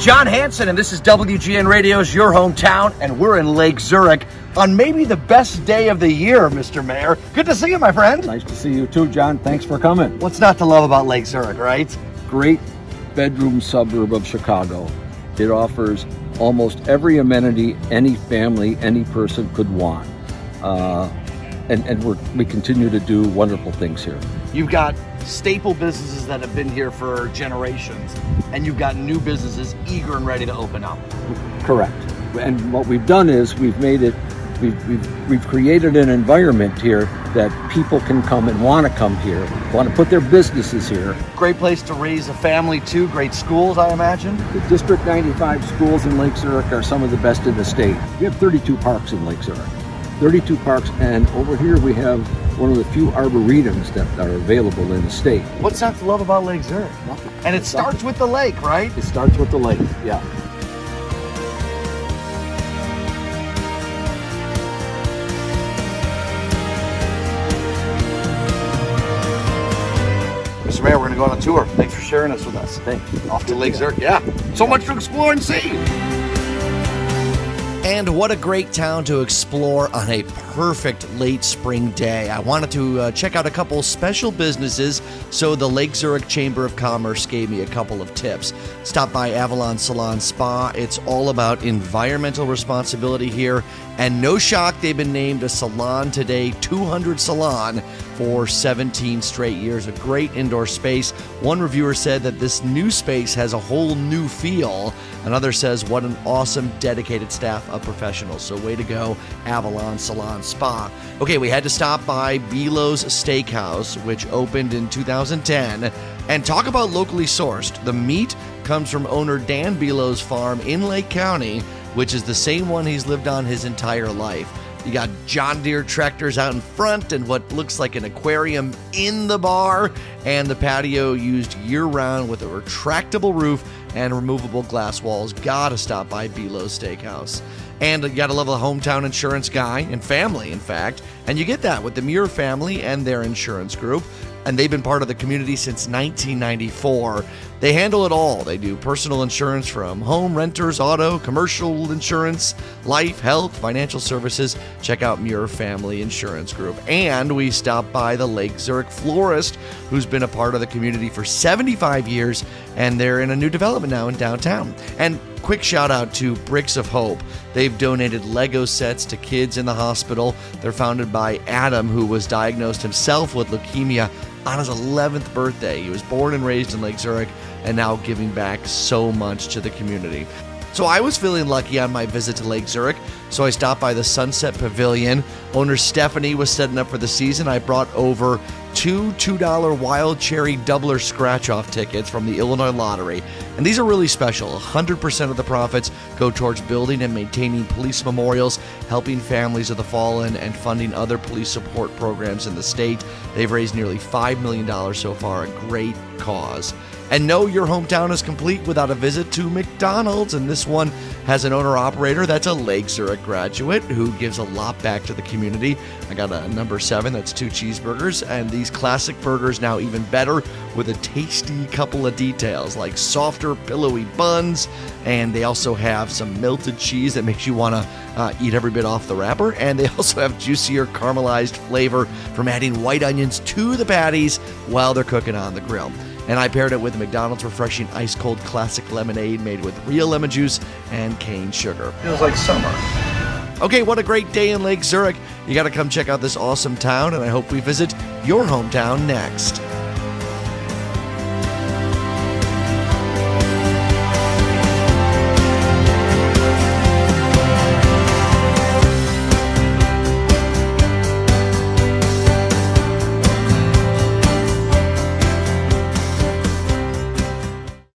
Jon Hansen, and this is WGN Radio's Your Hometown, and we're in Lake Zurich on maybe the best day of the year, Mr. Mayor. Good to see you, my friend. Nice to see you too, Jon. Thanks for coming. What's not to love about Lake Zurich, right? Great bedroom suburb of Chicago. It offers almost every amenity any family, any person could want. Uh, and and we continue to do wonderful things here. You've got staple businesses that have been here for generations, and you've got new businesses eager and ready to open up. Correct. And what we've done is we've made it, we've, we've, we've created an environment here that people can come and want to come here, want to put their businesses here. Great place to raise a family too, great schools, I imagine. The District 95 schools in Lake Zurich are some of the best in the state. We have 32 parks in Lake Zurich. 32 parks, and over here we have one of the few arboretums that are available in the state. What's not to love about Lake Zurich? Nothing. And it starts with the lake, right? It starts with the lake, yeah. Mr. Mayor, we're going to go on a tour. Thanks for sharing this with us. Thanks. Off to Lake Zurich. Yeah. So much to explore and see. And what a great town to explore on a perfect late spring day. I wanted to uh, check out a couple special businesses, so the Lake Zurich Chamber of Commerce gave me a couple of tips. Stop by Avalon Salon Spa. It's all about environmental responsibility here, and no shock, they've been named a Salon Today 200 Salon for 17 straight years. A great indoor space. One reviewer said that this new space has a whole new feel. Another says, what an awesome, dedicated staff of professionals. So, way to go, Avalon Salon Spa. Okay, we had to stop by Beelow's Steakhouse, which opened in 2010, and talk about locally sourced. The meat comes from owner Dan Beelow's farm in Lake County, which is the same one he's lived on his entire life. You got John Deere tractors out in front and what looks like an aquarium in the bar, and the patio used year round with a retractable roof and removable glass walls. Gotta stop by Beelow's Steakhouse. And you gotta love a hometown insurance guy and family, in fact. And you get that with the Muir family and their insurance group and they've been part of the community since 1994. They handle it all. They do personal insurance from home, renters, auto, commercial insurance, life, health, financial services. Check out Muir Family Insurance Group. And we stop by the Lake Zurich Florist, who's been a part of the community for 75 years, and they're in a new development now in downtown. And quick shout out to Bricks of Hope. They've donated Lego sets to kids in the hospital. They're founded by Adam, who was diagnosed himself with leukemia on his 11th birthday. He was born and raised in Lake Zurich and now giving back so much to the community. So I was feeling lucky on my visit to Lake Zurich, so I stopped by the Sunset Pavilion. Owner Stephanie was setting up for the season. I brought over two $2 Wild Cherry Doubler scratch off tickets from the Illinois Lottery. And these are really special. 100% of the profits go towards building and maintaining police memorials, helping families of the fallen, and funding other police support programs in the state. They've raised nearly $5 million so far, a great cause. And no, your hometown is complete without a visit to McDonald's. And this one has an owner operator that's a Lake Zurich graduate who gives a lot back to the community. I got a number seven, that's two cheeseburgers. And these classic burgers now even better with a tasty couple of details like softer, pillowy buns. And they also have some melted cheese that makes you want to uh, eat every bit off the wrapper. And they also have juicier caramelized flavor from adding white onions to the patties while they're cooking on the grill and I paired it with McDonald's refreshing ice cold classic lemonade made with real lemon juice and cane sugar. Feels like summer. Okay, what a great day in Lake Zurich. You got to come check out this awesome town, and I hope we visit your hometown next.